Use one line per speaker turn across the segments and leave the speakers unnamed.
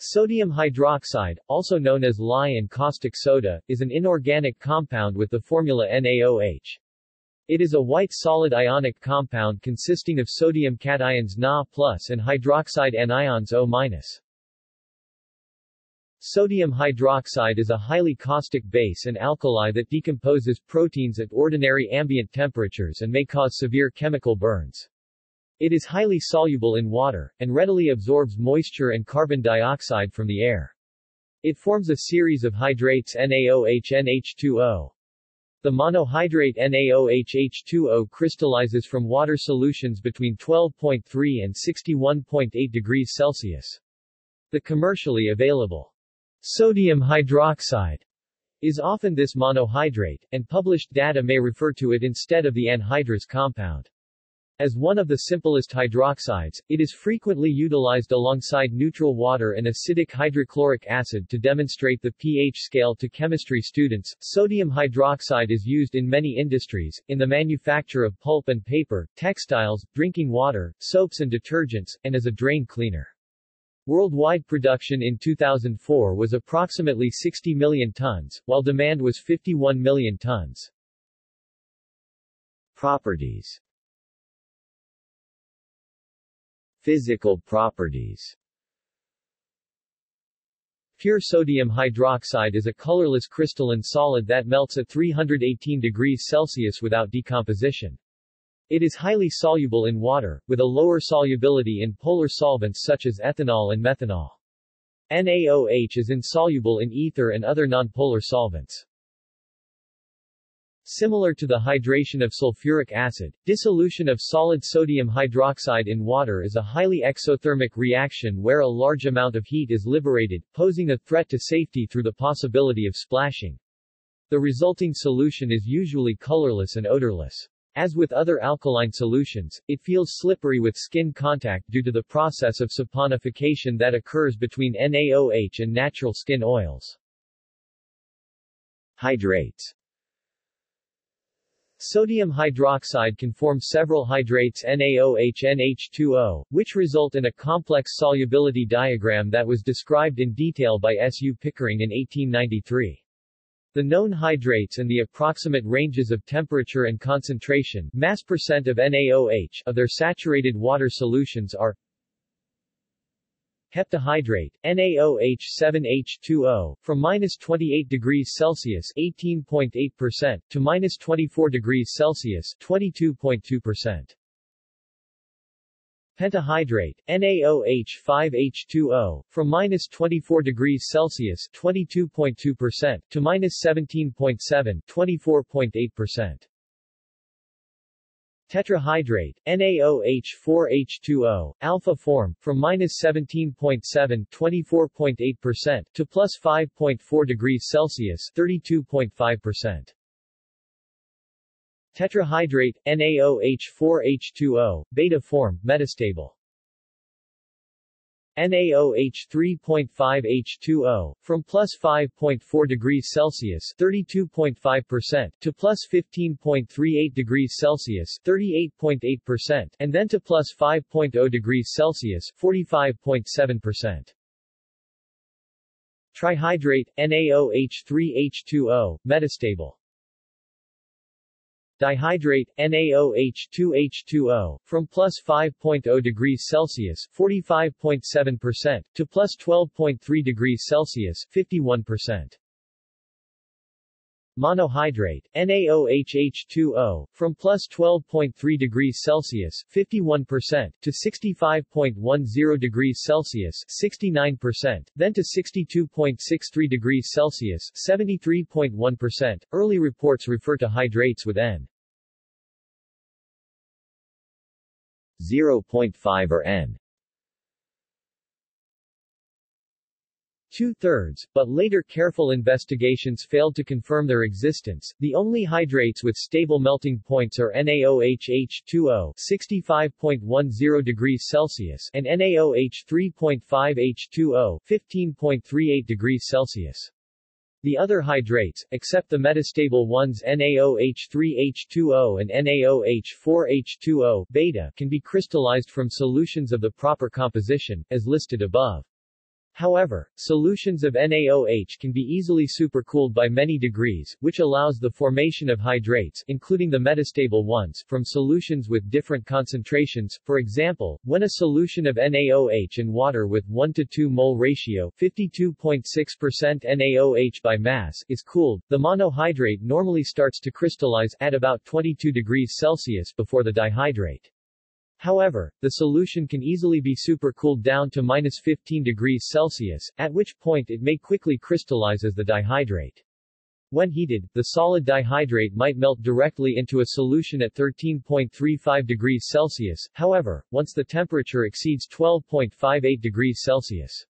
Sodium hydroxide, also known as lye and caustic soda, is an inorganic compound with the formula NaOH. It is a white solid ionic compound consisting of sodium cations Na and hydroxide anions O Sodium hydroxide is a highly caustic base and alkali that decomposes proteins at ordinary ambient temperatures and may cause severe chemical burns. It is highly soluble in water, and readily absorbs moisture and carbon dioxide from the air. It forms a series of hydrates NaOH-NH2O. The monohydrate NaOH-H2O crystallizes from water solutions between 12.3 and 61.8 degrees Celsius. The commercially available sodium hydroxide is often this monohydrate, and published data may refer to it instead of the anhydrous compound. As one of the simplest hydroxides, it is frequently utilized alongside neutral water and acidic hydrochloric acid to demonstrate the pH scale to chemistry students. Sodium hydroxide is used in many industries, in the manufacture of pulp and paper, textiles, drinking water, soaps and detergents, and as a drain cleaner. Worldwide production in 2004 was approximately 60 million tons, while demand was 51 million tons. Properties Physical properties Pure sodium hydroxide is a colorless crystalline solid that melts at 318 degrees Celsius without decomposition. It is highly soluble in water, with a lower solubility in polar solvents such as ethanol and methanol. NaOH is insoluble in ether and other nonpolar solvents. Similar to the hydration of sulfuric acid, dissolution of solid sodium hydroxide in water is a highly exothermic reaction where a large amount of heat is liberated, posing a threat to safety through the possibility of splashing. The resulting solution is usually colorless and odorless. As with other alkaline solutions, it feels slippery with skin contact due to the process of saponification that occurs between NaOH and natural skin oils. Hydrates Sodium hydroxide can form several hydrates NaOH-NH2O, which result in a complex solubility diagram that was described in detail by S. U. Pickering in 1893. The known hydrates and the approximate ranges of temperature and concentration mass percent of NaOH of their saturated water solutions are Heptahydrate, NaOH7H2O, from minus 28 degrees Celsius 18.8% to minus 24 degrees Celsius 22.2%. Pentahydrate, NaOH5H2O, from minus 24 degrees Celsius 22.2% to minus 17.7 24.8%. Tetrahydrate, NaOH4H2O, alpha form, from minus 17.7 24.8% to plus 5.4 degrees Celsius 32.5%. Tetrahydrate, NaOH4H2O, beta form, metastable. NaOH 3.5H2O, from plus 5.4 degrees Celsius 32.5% to plus 15.38 degrees Celsius 38.8% and then to plus 5.0 degrees Celsius 45.7%. Trihydrate, NaOH 3H2O, metastable. Dihydrate, NaOH2H2O, from plus 5.0 degrees Celsius 45.7% to plus 12.3 degrees Celsius 51%. Monohydrate, NaOHH2O, from plus 12.3 degrees Celsius 51% to 65.10 degrees Celsius 69%, then to 62.63 degrees Celsius 73.1%. Early reports refer to hydrates with N 0.5 or N two-thirds, but later careful investigations failed to confirm their existence. The only hydrates with stable melting points are NaOH-H2O 65.10 degrees Celsius and NaOH 3.5H2O 15.38 degrees Celsius. The other hydrates, except the metastable ones NaOH3H2O and NaOH4H2O beta, can be crystallized from solutions of the proper composition, as listed above. However, solutions of NaOH can be easily supercooled by many degrees, which allows the formation of hydrates including the metastable ones from solutions with different concentrations. For example, when a solution of NaOH in water with 1 to 2 mole ratio 52.6% NaOH by mass is cooled, the monohydrate normally starts to crystallize at about 22 degrees Celsius before the dihydrate. However, the solution can easily be supercooled down to minus 15 degrees Celsius, at which point it may quickly crystallize as the dihydrate. When heated, the solid dihydrate might melt directly into a solution at 13.35 degrees Celsius, however, once the temperature exceeds 12.58 degrees Celsius.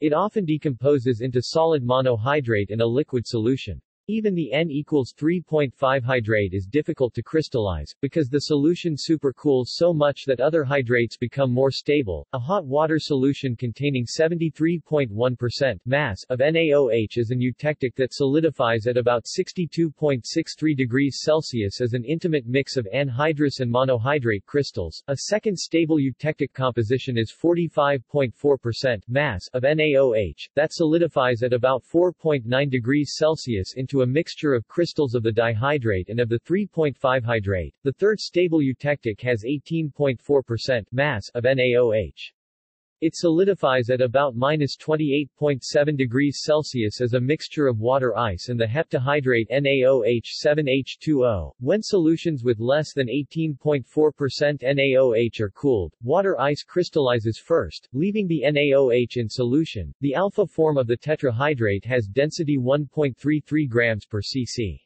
It often decomposes into solid monohydrate in a liquid solution. Even the N equals 3.5 hydrate is difficult to crystallize, because the solution supercools so much that other hydrates become more stable. A hot water solution containing 73.1% mass of NaOH is an eutectic that solidifies at about 62.63 degrees Celsius as an intimate mix of anhydrous and monohydrate crystals. A second stable eutectic composition is 45.4% mass of NaOH, that solidifies at about 4.9 degrees Celsius into a mixture of crystals of the dihydrate and of the 3.5 hydrate. The third stable eutectic has 18.4% mass of NaOH. It solidifies at about minus 28.7 degrees Celsius as a mixture of water ice and the heptahydrate NaOH7H2O. When solutions with less than 18.4% NaOH are cooled, water ice crystallizes first, leaving the NaOH in solution. The alpha form of the tetrahydrate has density 1.33 grams per cc.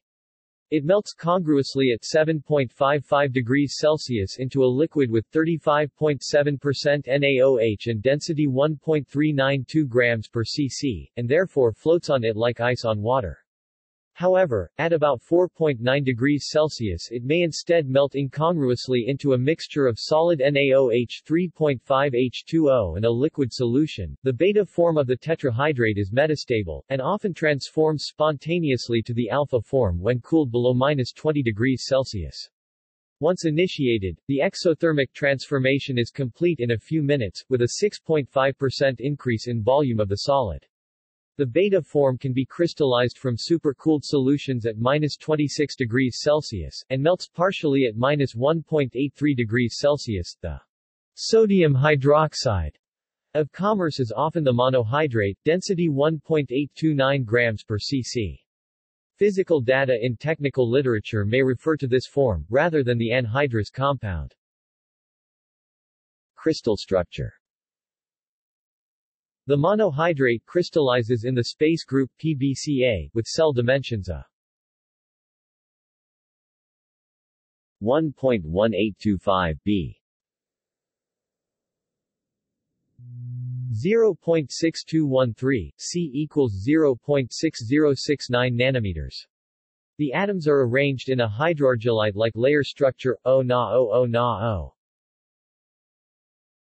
It melts congruously at 7.55 degrees Celsius into a liquid with 35.7% NaOH and density 1.392 grams per cc, and therefore floats on it like ice on water. However, at about 4.9 degrees Celsius it may instead melt incongruously into a mixture of solid NaOH 3.5H2O and a liquid solution. The beta form of the tetrahydrate is metastable, and often transforms spontaneously to the alpha form when cooled below minus 20 degrees Celsius. Once initiated, the exothermic transformation is complete in a few minutes, with a 6.5% increase in volume of the solid. The beta form can be crystallized from supercooled solutions at minus 26 degrees Celsius, and melts partially at minus 1.83 degrees Celsius. The sodium hydroxide of commerce is often the monohydrate, density 1.829 grams per cc. Physical data in technical literature may refer to this form, rather than the anhydrous compound. Crystal structure the monohydrate crystallizes in the space group PBCA, with cell dimensions a 1.1825 b 0.6213, C equals 0.6069 nanometers. The atoms are arranged in a hydrargillite-like layer structure, O Na O O Na O.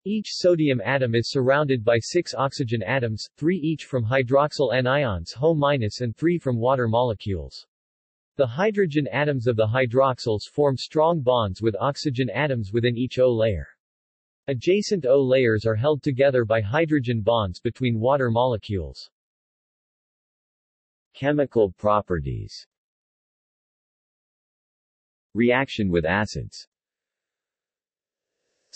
Each sodium atom is surrounded by six oxygen atoms, three each from hydroxyl anions Ho- and three from water molecules. The hydrogen atoms of the hydroxyls form strong bonds with oxygen atoms within each O layer. Adjacent O layers are held together by hydrogen bonds between water molecules. Chemical properties Reaction with acids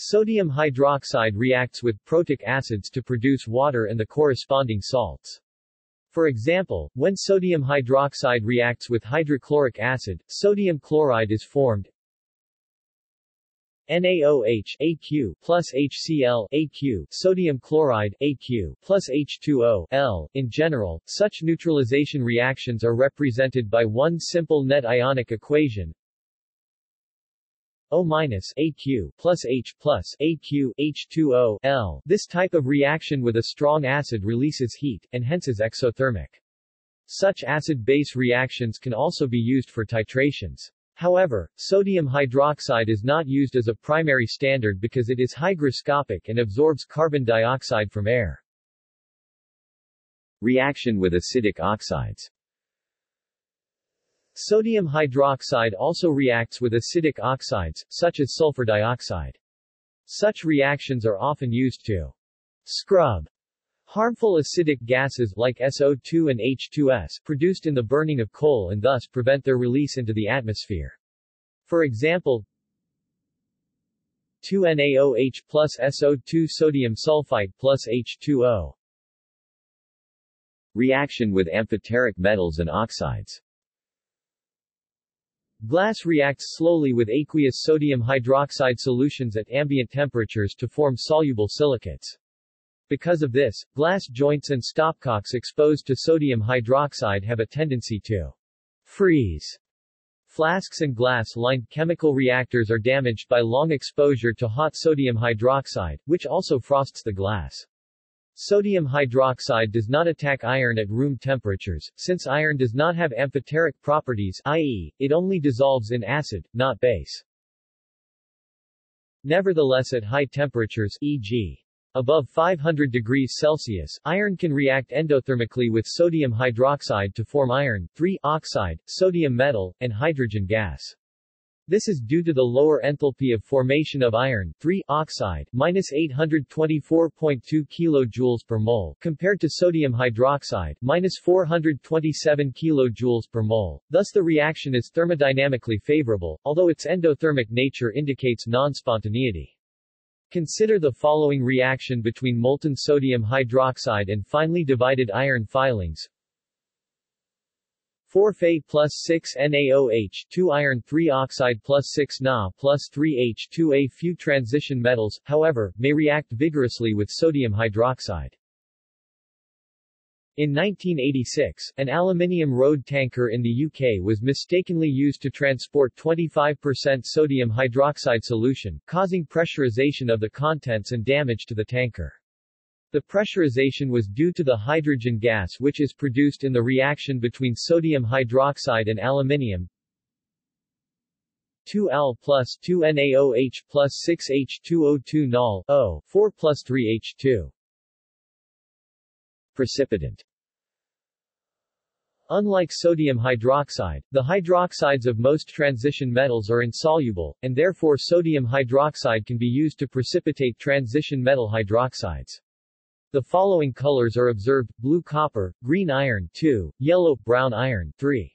Sodium hydroxide reacts with protic acids to produce water and the corresponding salts. For example, when sodium hydroxide reacts with hydrochloric acid, sodium chloride is formed. NaOH AQ plus HCl AQ sodium chloride AQ plus H2O L. In general, such neutralization reactions are represented by one simple net ionic equation O minus AQ plus H plus AQ H2O L. This type of reaction with a strong acid releases heat, and hence is exothermic. Such acid-base reactions can also be used for titrations. However, sodium hydroxide is not used as a primary standard because it is hygroscopic and absorbs carbon dioxide from air. Reaction with acidic oxides Sodium hydroxide also reacts with acidic oxides, such as sulfur dioxide. Such reactions are often used to scrub Harmful acidic gases like SO2 and H2S produced in the burning of coal and thus prevent their release into the atmosphere. For example, 2NaOH plus SO2 sodium sulfite plus H2O. Reaction with amphoteric metals and oxides Glass reacts slowly with aqueous sodium hydroxide solutions at ambient temperatures to form soluble silicates. Because of this, glass joints and stopcocks exposed to sodium hydroxide have a tendency to freeze. Flasks and glass-lined chemical reactors are damaged by long exposure to hot sodium hydroxide, which also frosts the glass. Sodium hydroxide does not attack iron at room temperatures, since iron does not have amphoteric properties i.e., it only dissolves in acid, not base. Nevertheless at high temperatures e.g. above 500 degrees Celsius, iron can react endothermically with sodium hydroxide to form iron 3 oxide, sodium metal, and hydrogen gas. This is due to the lower enthalpy of formation of iron 3 oxide minus 824.2 kilojoules per mole compared to sodium hydroxide minus 427 kilojoules per mole. Thus the reaction is thermodynamically favorable, although its endothermic nature indicates non-spontaneity. Consider the following reaction between molten sodium hydroxide and finely divided iron filings. 4 Fe plus 6 NaOH 2 iron 3 oxide plus 6 Na plus 3 H2A Few transition metals, however, may react vigorously with sodium hydroxide. In 1986, an aluminium road tanker in the UK was mistakenly used to transport 25% sodium hydroxide solution, causing pressurization of the contents and damage to the tanker. The pressurization was due to the hydrogen gas which is produced in the reaction between sodium hydroxide and aluminium. 2Al plus 2NaOH plus 6H2O2 Nol O 4 plus 3H2. Precipitant Unlike sodium hydroxide, the hydroxides of most transition metals are insoluble, and therefore sodium hydroxide can be used to precipitate transition metal hydroxides. The following colors are observed, blue copper, green iron 2, yellow, brown iron 3.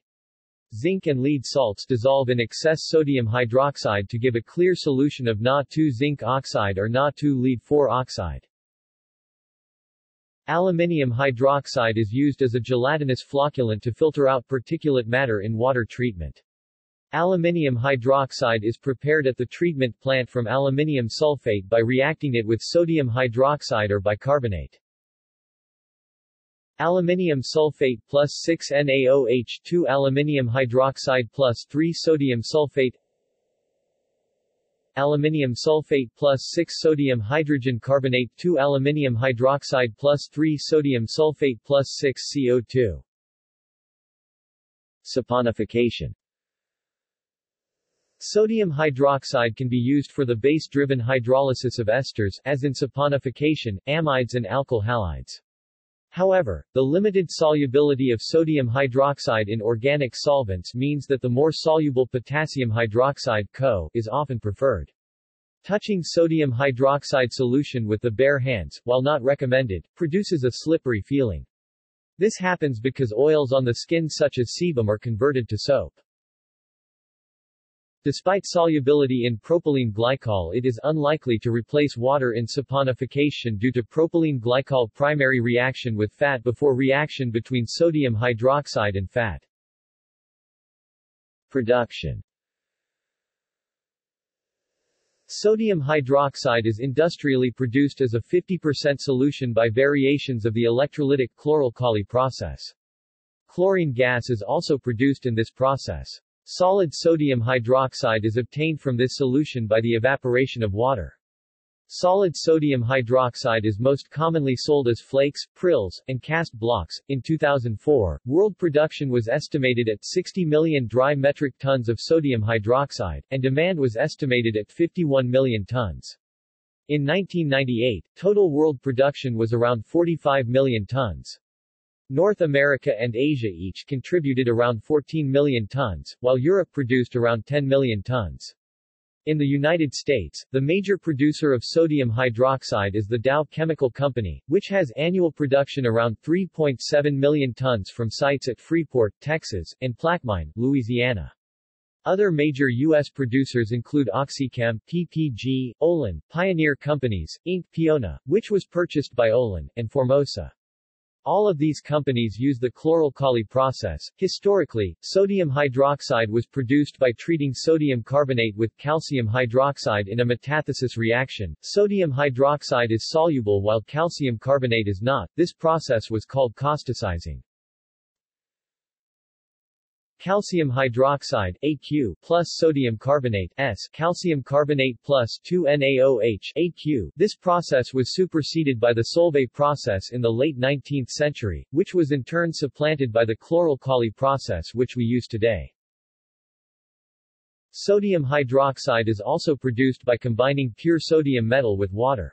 Zinc and lead salts dissolve in excess sodium hydroxide to give a clear solution of Na2 zinc oxide or Na2 lead 4 oxide. Aluminium hydroxide is used as a gelatinous flocculant to filter out particulate matter in water treatment. Aluminium hydroxide is prepared at the treatment plant from aluminium sulfate by reacting it with sodium hydroxide or bicarbonate. Aluminium sulfate plus 6 NaOH 2 aluminium hydroxide plus 3 sodium sulfate. Aluminium sulfate plus 6 sodium hydrogen carbonate 2 aluminium hydroxide plus 3 sodium sulfate plus 6 CO2 Saponification Sodium hydroxide can be used for the base-driven hydrolysis of esters, as in saponification, amides and alkyl halides. However, the limited solubility of sodium hydroxide in organic solvents means that the more soluble potassium hydroxide CO is often preferred. Touching sodium hydroxide solution with the bare hands, while not recommended, produces a slippery feeling. This happens because oils on the skin such as sebum are converted to soap. Despite solubility in propylene glycol it is unlikely to replace water in saponification due to propylene glycol primary reaction with fat before reaction between sodium hydroxide and fat. Production Sodium hydroxide is industrially produced as a 50% solution by variations of the electrolytic chloralkali process. Chlorine gas is also produced in this process. Solid sodium hydroxide is obtained from this solution by the evaporation of water. Solid sodium hydroxide is most commonly sold as flakes, prills, and cast blocks. In 2004, world production was estimated at 60 million dry metric tons of sodium hydroxide, and demand was estimated at 51 million tons. In 1998, total world production was around 45 million tons. North America and Asia each contributed around 14 million tons, while Europe produced around 10 million tons. In the United States, the major producer of sodium hydroxide is the Dow Chemical Company, which has annual production around 3.7 million tons from sites at Freeport, Texas, and Plaquemine, Louisiana. Other major U.S. producers include OxyChem, PPG, Olin, Pioneer Companies, Inc., Piona, which was purchased by Olin, and Formosa. All of these companies use the chloralkali process. Historically, sodium hydroxide was produced by treating sodium carbonate with calcium hydroxide in a metathesis reaction. Sodium hydroxide is soluble while calcium carbonate is not. This process was called causticizing. Calcium hydroxide AQ plus sodium carbonate S calcium carbonate plus 2NaOH AQ. This process was superseded by the Solvay process in the late 19th century, which was in turn supplanted by the chloralkali process which we use today. Sodium hydroxide is also produced by combining pure sodium metal with water.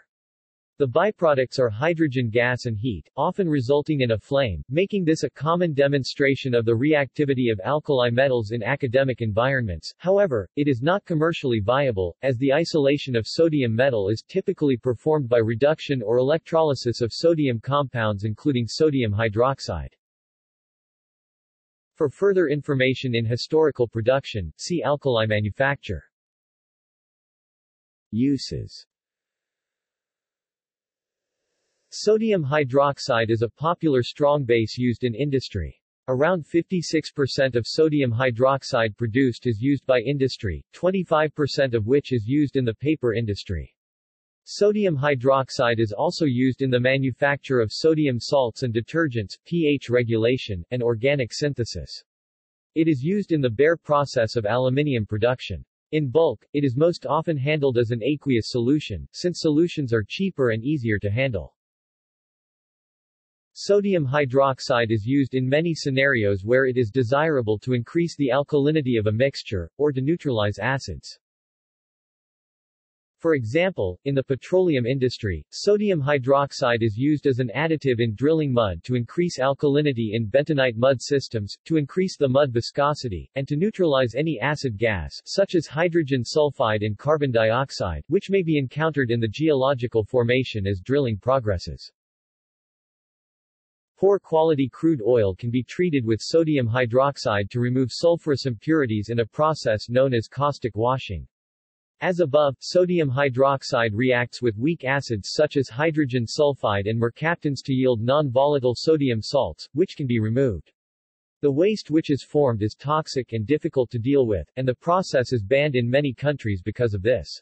The byproducts are hydrogen gas and heat, often resulting in a flame, making this a common demonstration of the reactivity of alkali metals in academic environments. However, it is not commercially viable, as the isolation of sodium metal is typically performed by reduction or electrolysis of sodium compounds including sodium hydroxide. For further information in historical production, see alkali manufacture. Uses Sodium hydroxide is a popular strong base used in industry. Around 56% of sodium hydroxide produced is used by industry, 25% of which is used in the paper industry. Sodium hydroxide is also used in the manufacture of sodium salts and detergents, pH regulation, and organic synthesis. It is used in the Bayer process of aluminium production. In bulk, it is most often handled as an aqueous solution, since solutions are cheaper and easier to handle. Sodium hydroxide is used in many scenarios where it is desirable to increase the alkalinity of a mixture, or to neutralize acids. For example, in the petroleum industry, sodium hydroxide is used as an additive in drilling mud to increase alkalinity in bentonite mud systems, to increase the mud viscosity, and to neutralize any acid gas, such as hydrogen sulfide and carbon dioxide, which may be encountered in the geological formation as drilling progresses. Poor quality crude oil can be treated with sodium hydroxide to remove sulfurous impurities in a process known as caustic washing. As above, sodium hydroxide reacts with weak acids such as hydrogen sulfide and mercaptans to yield non-volatile sodium salts, which can be removed. The waste which is formed is toxic and difficult to deal with, and the process is banned in many countries because of this.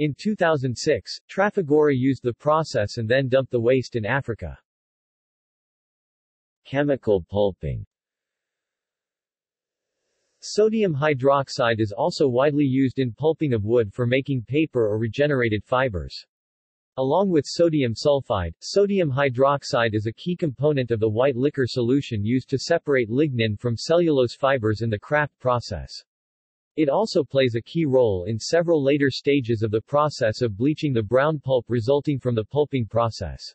In 2006, Trafigura used the process and then dumped the waste in Africa. Chemical pulping Sodium hydroxide is also widely used in pulping of wood for making paper or regenerated fibers. Along with sodium sulfide, sodium hydroxide is a key component of the white liquor solution used to separate lignin from cellulose fibers in the kraft process. It also plays a key role in several later stages of the process of bleaching the brown pulp resulting from the pulping process.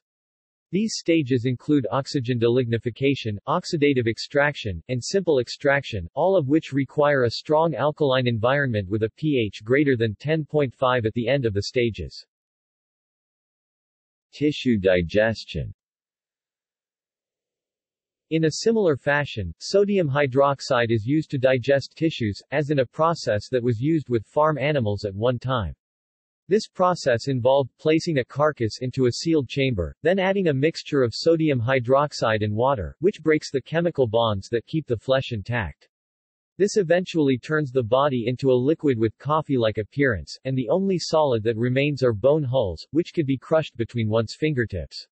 These stages include oxygen delignification, oxidative extraction, and simple extraction, all of which require a strong alkaline environment with a pH greater than 10.5 at the end of the stages. Tissue digestion in a similar fashion, sodium hydroxide is used to digest tissues, as in a process that was used with farm animals at one time. This process involved placing a carcass into a sealed chamber, then adding a mixture of sodium hydroxide and water, which breaks the chemical bonds that keep the flesh intact. This eventually turns the body into a liquid with coffee-like appearance, and the only solid that remains are bone hulls, which could be crushed between one's fingertips.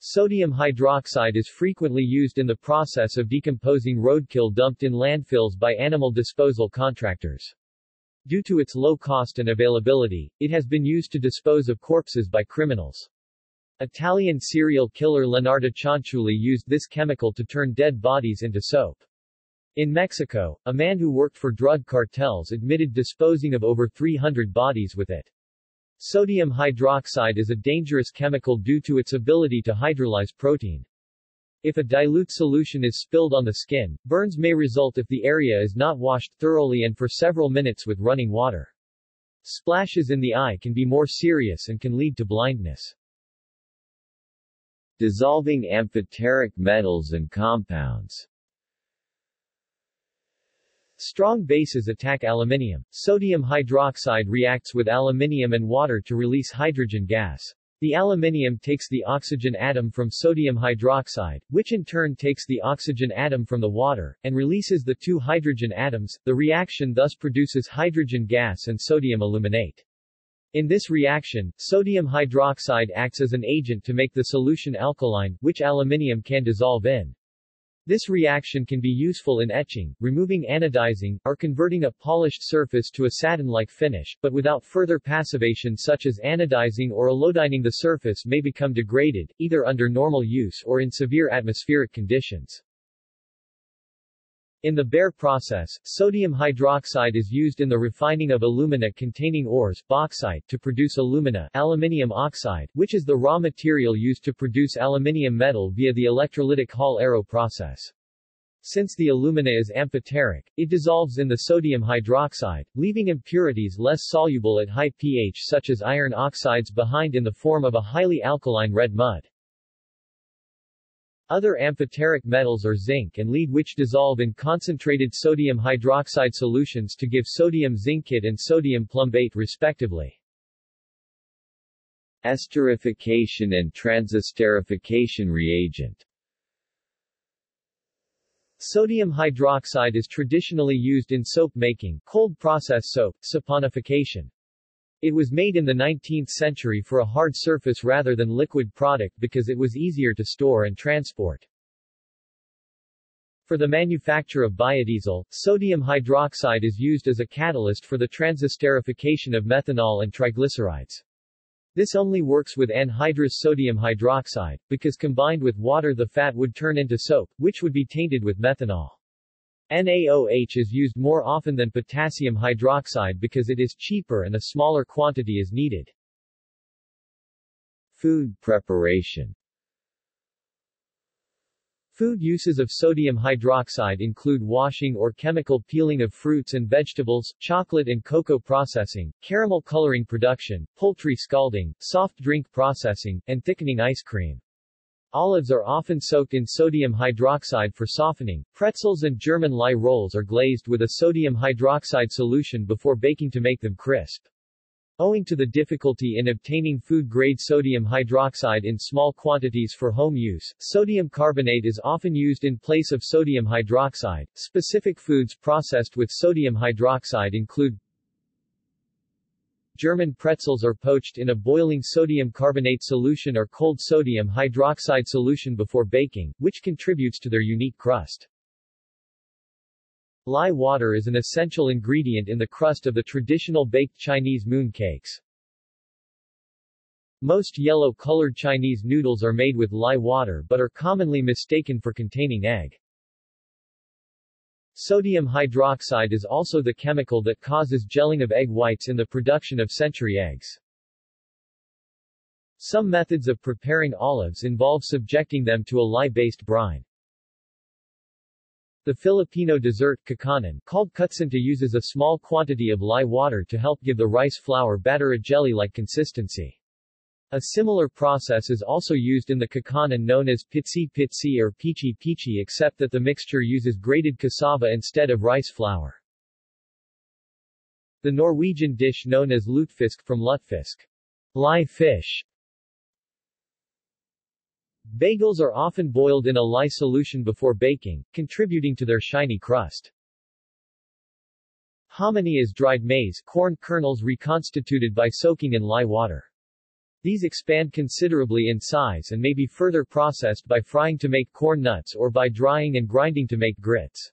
Sodium hydroxide is frequently used in the process of decomposing roadkill dumped in landfills by animal disposal contractors. Due to its low cost and availability, it has been used to dispose of corpses by criminals. Italian serial killer Leonarda Cianciulli used this chemical to turn dead bodies into soap. In Mexico, a man who worked for drug cartels admitted disposing of over 300 bodies with it. Sodium hydroxide is a dangerous chemical due to its ability to hydrolyze protein. If a dilute solution is spilled on the skin, burns may result if the area is not washed thoroughly and for several minutes with running water. Splashes in the eye can be more serious and can lead to blindness.
Dissolving amphoteric metals and compounds
Strong bases attack aluminium. Sodium hydroxide reacts with aluminium and water to release hydrogen gas. The aluminium takes the oxygen atom from sodium hydroxide, which in turn takes the oxygen atom from the water, and releases the two hydrogen atoms. The reaction thus produces hydrogen gas and sodium aluminate. In this reaction, sodium hydroxide acts as an agent to make the solution alkaline, which aluminium can dissolve in. This reaction can be useful in etching, removing anodizing, or converting a polished surface to a satin-like finish, but without further passivation such as anodizing or alodining the surface may become degraded, either under normal use or in severe atmospheric conditions. In the Bayer process, sodium hydroxide is used in the refining of alumina-containing ores bauxite to produce alumina aluminium oxide, which is the raw material used to produce aluminium metal via the electrolytic Hall-Héroult process. Since the alumina is amphoteric, it dissolves in the sodium hydroxide, leaving impurities less soluble at high pH such as iron oxides behind in the form of a highly alkaline red mud. Other amphoteric metals are zinc and lead which dissolve in concentrated sodium hydroxide solutions to give sodium zincate and sodium plumbate respectively.
Esterification and transesterification reagent
Sodium hydroxide is traditionally used in soap making, cold process soap, saponification, it was made in the 19th century for a hard surface rather than liquid product because it was easier to store and transport. For the manufacture of biodiesel, sodium hydroxide is used as a catalyst for the transesterification of methanol and triglycerides. This only works with anhydrous sodium hydroxide, because combined with water the fat would turn into soap, which would be tainted with methanol. NaOH is used more often than potassium hydroxide because it is cheaper and a smaller quantity is needed.
Food preparation
Food uses of sodium hydroxide include washing or chemical peeling of fruits and vegetables, chocolate and cocoa processing, caramel coloring production, poultry scalding, soft drink processing, and thickening ice cream. Olives are often soaked in sodium hydroxide for softening. Pretzels and German lye rolls are glazed with a sodium hydroxide solution before baking to make them crisp. Owing to the difficulty in obtaining food-grade sodium hydroxide in small quantities for home use, sodium carbonate is often used in place of sodium hydroxide. Specific foods processed with sodium hydroxide include German pretzels are poached in a boiling sodium carbonate solution or cold sodium hydroxide solution before baking, which contributes to their unique crust. Lye water is an essential ingredient in the crust of the traditional baked Chinese moon cakes. Most yellow-colored Chinese noodles are made with lye water but are commonly mistaken for containing egg. Sodium hydroxide is also the chemical that causes gelling of egg whites in the production of century eggs. Some methods of preparing olives involve subjecting them to a lye-based brine. The Filipino dessert kakanin, called kutsinta uses a small quantity of lye water to help give the rice flour batter a jelly-like consistency. A similar process is also used in the kakanin known as pitsi pitsi or pichi pichi except that the mixture uses grated cassava instead of rice flour. The Norwegian dish known as lutefisk from lutefisk, lye fish. Bagels are often boiled in a lye solution before baking, contributing to their shiny crust. Hominy is dried maize corn kernels reconstituted by soaking in lye water. These expand considerably in size and may be further processed by frying to make corn nuts or by drying and grinding to make grits.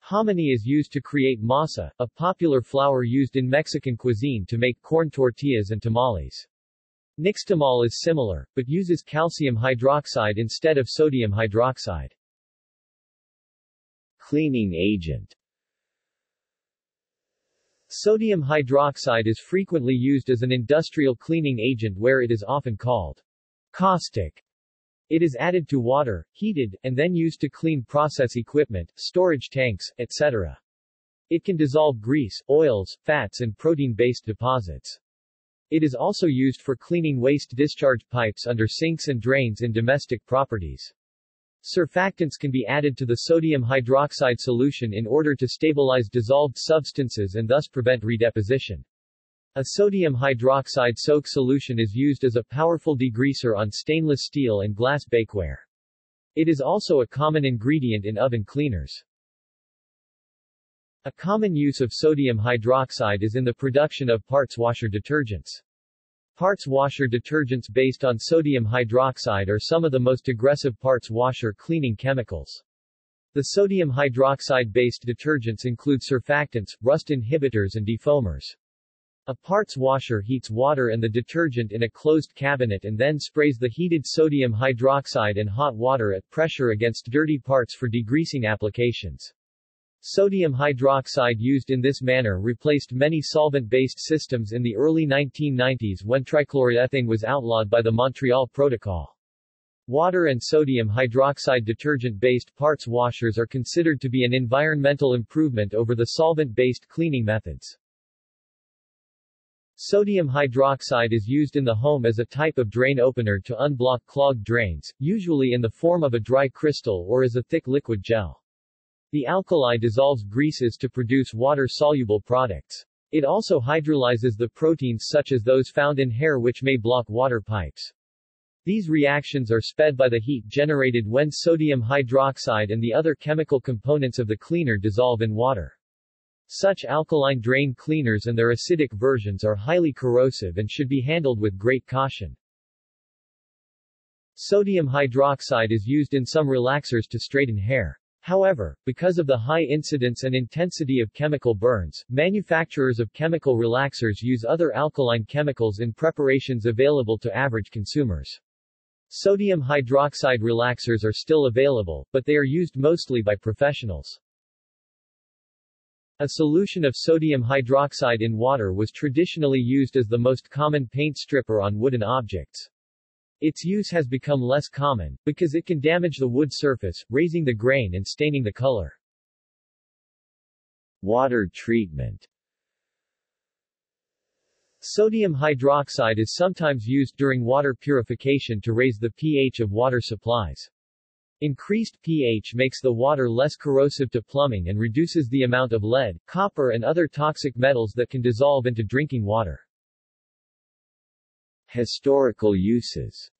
Hominy is used to create masa, a popular flour used in Mexican cuisine to make corn tortillas and tamales. Nixtamal is similar, but uses calcium hydroxide instead of sodium hydroxide.
Cleaning agent
Sodium hydroxide is frequently used as an industrial cleaning agent where it is often called caustic. It is added to water, heated, and then used to clean process equipment, storage tanks, etc. It can dissolve grease, oils, fats and protein-based deposits. It is also used for cleaning waste discharge pipes under sinks and drains in domestic properties. Surfactants can be added to the sodium hydroxide solution in order to stabilize dissolved substances and thus prevent redeposition. A sodium hydroxide soak solution is used as a powerful degreaser on stainless steel and glass bakeware. It is also a common ingredient in oven cleaners. A common use of sodium hydroxide is in the production of parts washer detergents. Parts washer detergents based on sodium hydroxide are some of the most aggressive parts washer cleaning chemicals. The sodium hydroxide-based detergents include surfactants, rust inhibitors and defoamers. A parts washer heats water and the detergent in a closed cabinet and then sprays the heated sodium hydroxide and hot water at pressure against dirty parts for degreasing applications. Sodium hydroxide used in this manner replaced many solvent-based systems in the early 1990s when trichloroethane was outlawed by the Montreal Protocol. Water and sodium hydroxide detergent-based parts washers are considered to be an environmental improvement over the solvent-based cleaning methods. Sodium hydroxide is used in the home as a type of drain opener to unblock clogged drains, usually in the form of a dry crystal or as a thick liquid gel. The alkali dissolves greases to produce water-soluble products. It also hydrolyzes the proteins such as those found in hair which may block water pipes. These reactions are sped by the heat generated when sodium hydroxide and the other chemical components of the cleaner dissolve in water. Such alkaline drain cleaners and their acidic versions are highly corrosive and should be handled with great caution. Sodium hydroxide is used in some relaxers to straighten hair. However, because of the high incidence and intensity of chemical burns, manufacturers of chemical relaxers use other alkaline chemicals in preparations available to average consumers. Sodium hydroxide relaxers are still available, but they are used mostly by professionals. A solution of sodium hydroxide in water was traditionally used as the most common paint stripper on wooden objects. Its use has become less common, because it can damage the wood surface, raising the grain and staining the color.
Water treatment
Sodium hydroxide is sometimes used during water purification to raise the pH of water supplies. Increased pH makes the water less corrosive to plumbing and reduces the amount of lead, copper and other toxic metals that can dissolve into drinking water.
Historical uses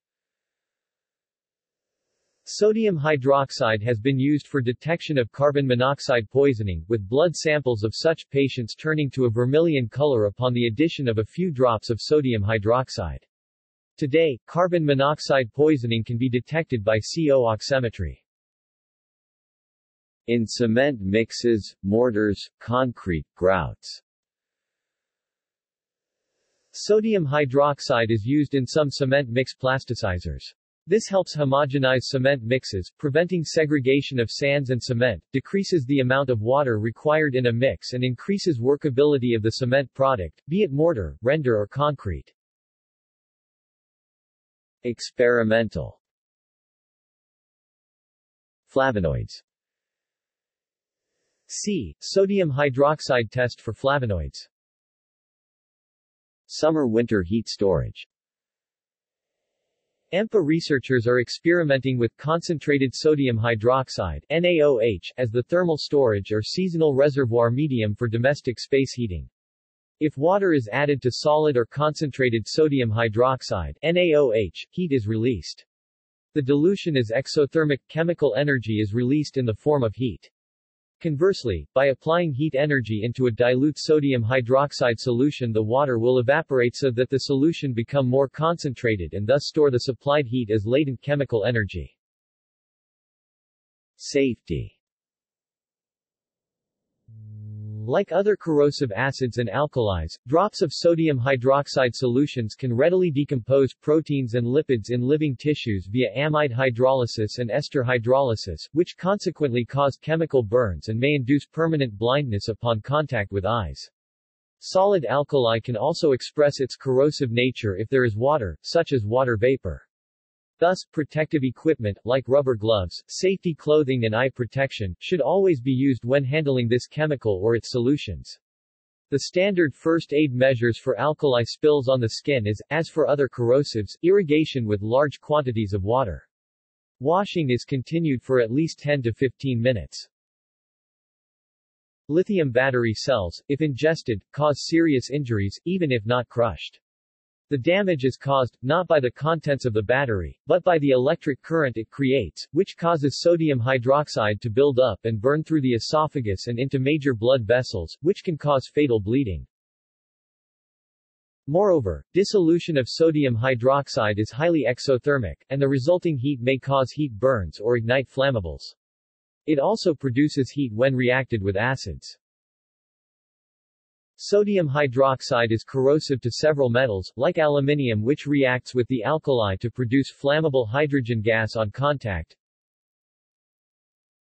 Sodium hydroxide has been used for detection of carbon monoxide poisoning, with blood samples of such patients turning to a vermilion color upon the addition of a few drops of sodium hydroxide. Today, carbon monoxide poisoning can be detected by CO oximetry.
In cement mixes, mortars, concrete, grouts
Sodium hydroxide is used in some cement mix plasticizers. This helps homogenize cement mixes, preventing segregation of sands and cement, decreases the amount of water required in a mix and increases workability of the cement product, be it mortar, render or concrete.
Experimental Flavonoids
C. Sodium hydroxide test for flavonoids
Summer-winter heat storage
EMPA researchers are experimenting with concentrated sodium hydroxide NaOH as the thermal storage or seasonal reservoir medium for domestic space heating. If water is added to solid or concentrated sodium hydroxide NaOH, heat is released. The dilution is exothermic, chemical energy is released in the form of heat. Conversely, by applying heat energy into a dilute sodium hydroxide solution the water will evaporate so that the solution become more concentrated and thus store the supplied heat as latent chemical energy.
Safety
like other corrosive acids and alkalis, drops of sodium hydroxide solutions can readily decompose proteins and lipids in living tissues via amide hydrolysis and ester hydrolysis, which consequently cause chemical burns and may induce permanent blindness upon contact with eyes. Solid alkali can also express its corrosive nature if there is water, such as water vapor. Thus, protective equipment, like rubber gloves, safety clothing and eye protection, should always be used when handling this chemical or its solutions. The standard first aid measures for alkali spills on the skin is, as for other corrosives, irrigation with large quantities of water. Washing is continued for at least 10 to 15 minutes. Lithium battery cells, if ingested, cause serious injuries, even if not crushed. The damage is caused, not by the contents of the battery, but by the electric current it creates, which causes sodium hydroxide to build up and burn through the esophagus and into major blood vessels, which can cause fatal bleeding. Moreover, dissolution of sodium hydroxide is highly exothermic, and the resulting heat may cause heat burns or ignite flammables. It also produces heat when reacted with acids. Sodium hydroxide is corrosive to several metals, like aluminium which reacts with the alkali to produce flammable hydrogen gas on contact.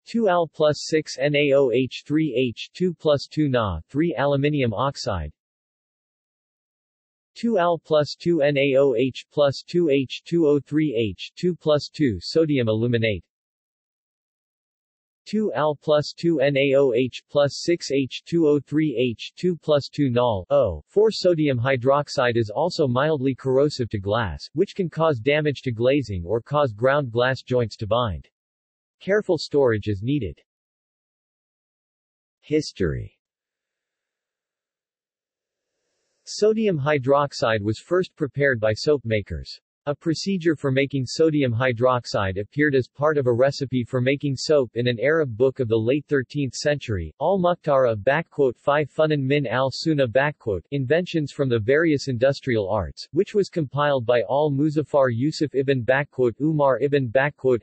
2Al plus 6 NaOH3H2 plus 2 Na 3 aluminium oxide 2Al plus 2 NaOH plus 2 H2O3H2 plus 2 sodium aluminate 2 Al plus 2 NaOH plus 6 H2O3H2 plus 2 Nol O. 4 Sodium hydroxide is also mildly corrosive to glass, which can cause damage to glazing or cause ground glass joints to bind. Careful storage is needed.
History
Sodium hydroxide was first prepared by soap makers. A procedure for making sodium hydroxide appeared as part of a recipe for making soap in an Arab book of the late 13th century, Al-Muqtara 5 Funan min al-Sunnah Inventions from the Various Industrial Arts, which was compiled by Al-Muzaffar Yusuf ibn Umar ibn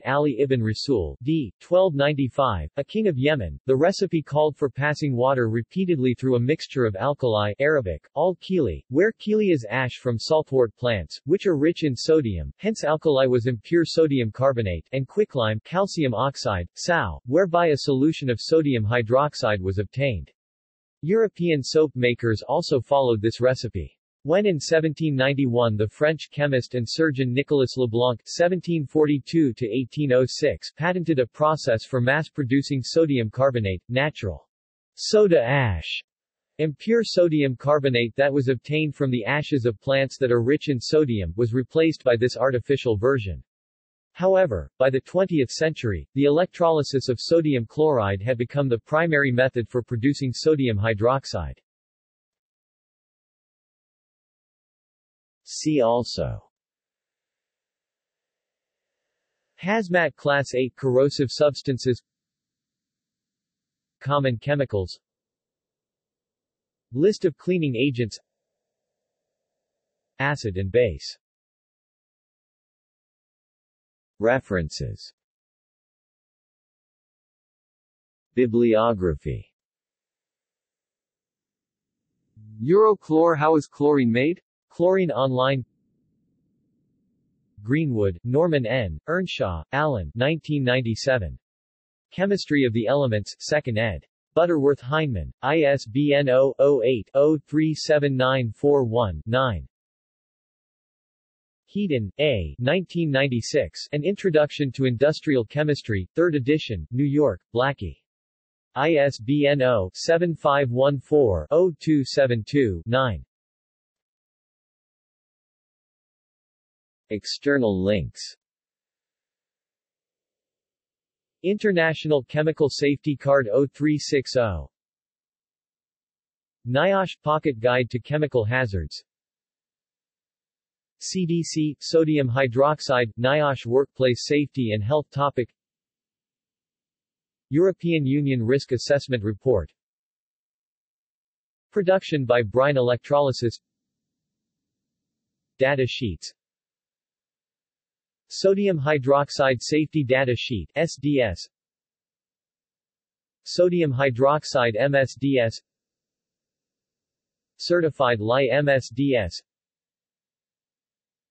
Ali ibn Rasul, d. 1295, a king of Yemen. The recipe called for passing water repeatedly through a mixture of alkali Arabic, al-kili, where kili is ash from saltwort plants, which are rich in sodium sodium, hence alkali was impure sodium carbonate, and quicklime calcium oxide, SAO, whereby a solution of sodium hydroxide was obtained. European soap makers also followed this recipe. When in 1791 the French chemist and surgeon Nicolas Leblanc (1742–1806) patented a process for mass-producing sodium carbonate, natural soda ash, Impure sodium carbonate that was obtained from the ashes of plants that are rich in sodium was replaced by this artificial version. However, by the 20th century, the electrolysis of sodium chloride had become the primary method for producing sodium hydroxide.
See also
Hazmat Class 8 corrosive substances Common chemicals List of cleaning agents Acid and base
References Bibliography
Eurochlor How is chlorine made? Chlorine Online Greenwood, Norman N., Earnshaw, Alan 1997. Chemistry of the Elements, 2nd ed. Butterworth Heinemann, ISBN 0-08-037941-9. Heaton, A. 1996, An Introduction to Industrial Chemistry, 3rd edition, New York, Blackie. ISBN 0-7514-0272-9.
External links
International Chemical Safety Card 0360 NIOSH Pocket Guide to Chemical Hazards. CDC, Sodium Hydroxide, NIOSH Workplace Safety and Health Topic. European Union Risk Assessment Report. Production by brine electrolysis. Data sheets Sodium Hydroxide Safety Data Sheet SDS Sodium Hydroxide MSDS Certified Lye MSDS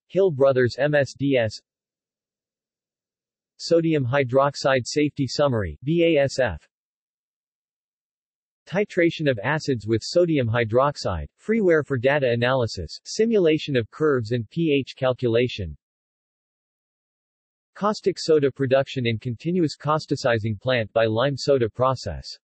Hill Brothers MSDS Sodium Hydroxide Safety Summary BASF Titration of acids with sodium hydroxide, freeware for data analysis, simulation of curves and pH calculation, Caustic soda production in continuous causticizing plant by lime soda process.